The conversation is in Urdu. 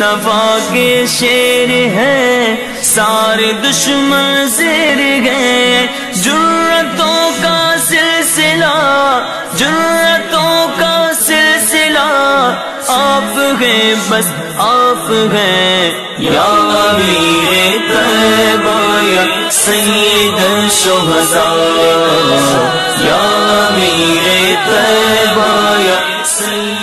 مصطفیٰ کے شیر ہے۔ سارے دشمن زیر گئے جرتوں کا سلسلہ جرتوں کا سلسلہ۔ آپ ہیں بس، آپ ہیں یا امیر طیبہ، یا سید شہزا۔ یا امیر طیبہ، یا سید